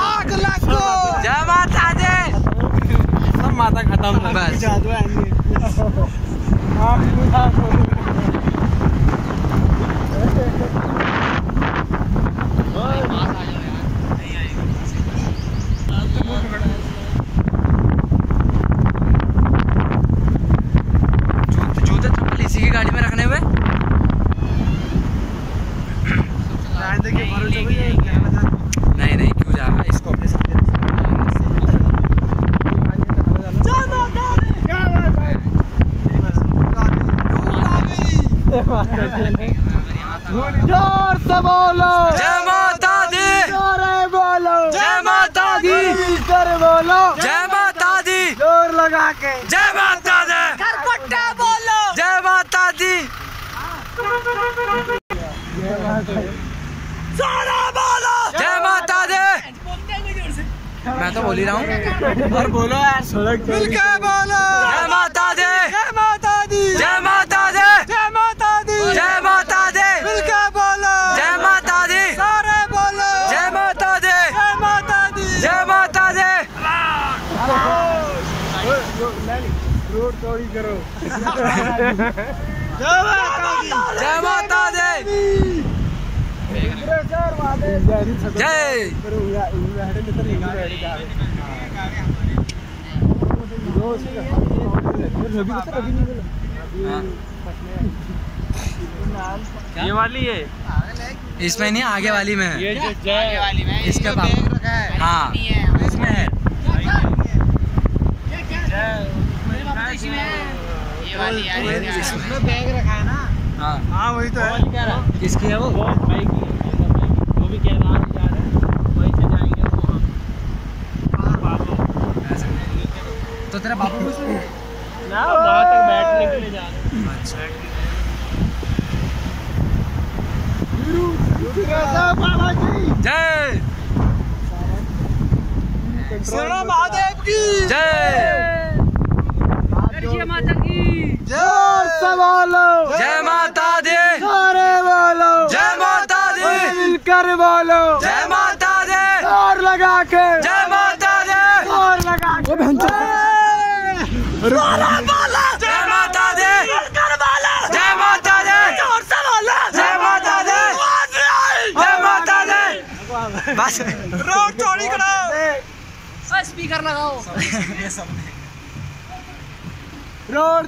आग चप्पल इसी जय माता सब माता खत्म बस। जादू आप गाड़ी में रखने में ज़ोर से बोलो। जय माता दी। ज़ोर बोलो। जय माता दी। कर बोलो। जय माता दी। ज़ोर लगा के। जय माता दी। बोलो। जय माता दी। सारा बोलो। जय माता दी। मैं तो बोल ही रहा हूँ। और बोलो यार सड़क बोलो। जय माता दी। रोड चौड़ी करो। जय माता दी। जय माता दी। जय ये वाली है। इसमें नहीं आगे वाली में है। ये जो जय वाली में इसके हाँ। है। ये वाली यार ये इसमें इसमें बैग रखा है ना हाँ। हाँ वही तो है। किसकी है? वो? भाई की वो भी कह रहा जा रहे हैं वहीं से जाएँगे वो बाबू। तो तेरा बाबू कुछ नहीं ना वहाँ तक बैठने के लिए जा रहे अच्छा। बाबा जय। सेना महादेव की। जय। जय माता दी। सारे बोलो जय माता दी। मिलकर बोलो जय माता दी। ज़ोर लगा के। जय माता दी। ज़ोर लगा के। बोला जय माता दी। मिलकर बोलो जय माता दी। ज़ोर से बोलो जय माता दी। जय माता दी। बस। स्पीकर लगाओ। रोड